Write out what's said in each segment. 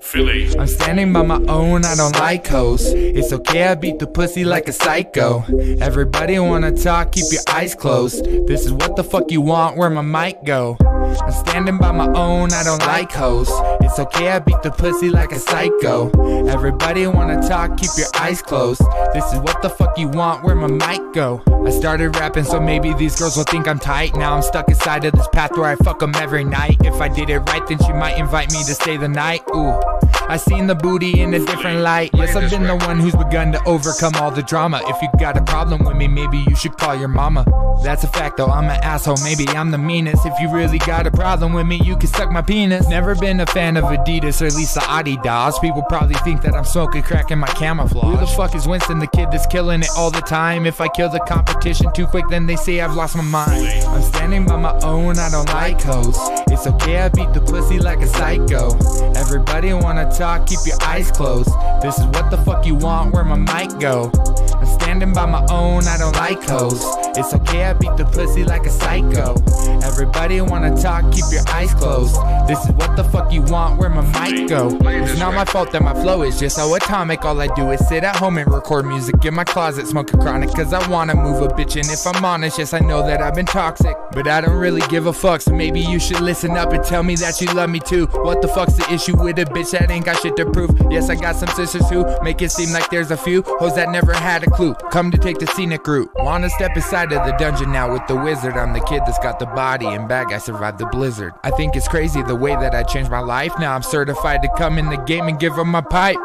Philly. I'm standing by my own, I don't like hoes. It's okay, I beat the pussy like a psycho. Everybody wanna talk, keep your eyes closed. This is what the fuck you want, where my mic go. I'm standing by my own, I don't like hoes. It's okay, I beat the pussy like a psycho. Everybody wanna talk, keep your eyes closed. This is what the fuck you want, where my mic go. I started rapping, so maybe these girls will think I'm tight. Now I'm stuck inside of this path where I fuck them every night. If I did it right, then she might invite me to stay the night. Ooh. I seen the booty in a different light. Yes, I've been the one who's begun to overcome all the drama. If you got a problem with me, maybe you should call your mama. That's a fact though, I'm an asshole, maybe I'm the meanest. If you really got a problem with me, you can suck my penis. Never been a fan of Adidas or Lisa Adidas. People probably think that I'm smoking crack in my camouflage. Who the fuck is Winston, the kid that's killing it all the time? If I kill the competition too quick, then they say I've lost my mind. I'm standing by my own, I don't like hoes. It's okay, I beat the pussy like a psycho. Everybody wanna talk, keep your eyes closed. This is what the fuck you want, where my mic go. I'm standing by my own, I don't like hoes. It's okay, I beat the pussy like a psycho. Everybody wanna talk, keep your eyes closed. This is what the fuck you want, where my mic go. It's not my fault that my flow is just so atomic. All I do is sit at home and record music in my closet, smoking chronic. Cause I wanna move a bitch, and if I'm honest, yes, I know that I've been toxic. But I don't really give a fuck, so maybe you should listen up and tell me that you love me too. What the fuck's the issue with a bitch that ain't got shit to prove? Yes, I got some sisters who make it seem like there's a few hoes that never had a clue. Come to take the scenic route. Wanna step of the dungeon now with the wizard. I'm the kid that's got the body and bag. I survived the blizzard. I think it's crazy the way that I changed my life. Now I'm certified to come in the game and give give 'em my pipe.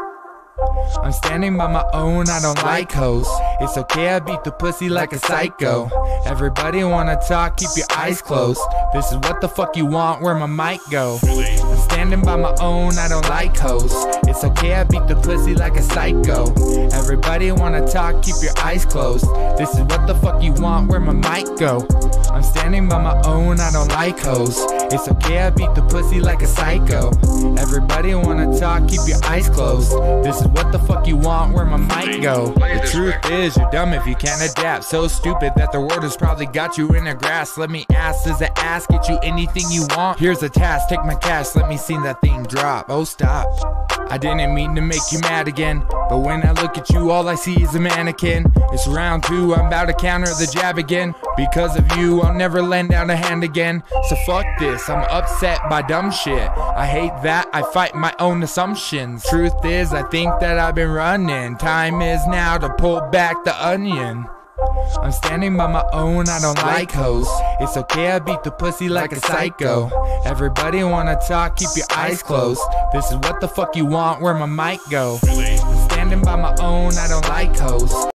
I'm standing by my own, I don't like hoes. It's okay, I beat the pussy like a psycho. Everybody wanna talk, keep your eyes closed. This is what the fuck you want, where my mic go. I'm standing by my own, I don't like hoes. It's okay, I beat the pussy like a psycho. Everybody wanna talk, keep your eyes closed. This is what the fuck you want, where my mic go. I'm standing by my own, I don't like hoes. It's okay, I beat the pussy like a psycho. Everybody wanna talk, keep your eyes closed. This is what the fuck you want, where my mic go. The truth is, you're dumb if you can't adapt. So stupid that the world has probably got you in a grass. Let me ask, does the ass get you anything you want? Here's a task, take my cash, let me see that thing drop. Oh, stop. I didn't mean to make you mad again, but when I look at you, all I see is a mannequin. It's round two, I'm about to counter the jab again. Because of you, I'll never lend down a hand again. So fuck this, I'm upset by dumb shit. I hate that, I fight my own assumptions. Truth is, I think that I've been running. Time is now to pull back the onion. I'm standing by my own, I don't like hoes. It's okay, I beat the pussy like a psycho. Everybody wanna talk, keep your eyes closed. This is what the fuck you want, where my mic go. I'm standing by my own, I don't like hoes.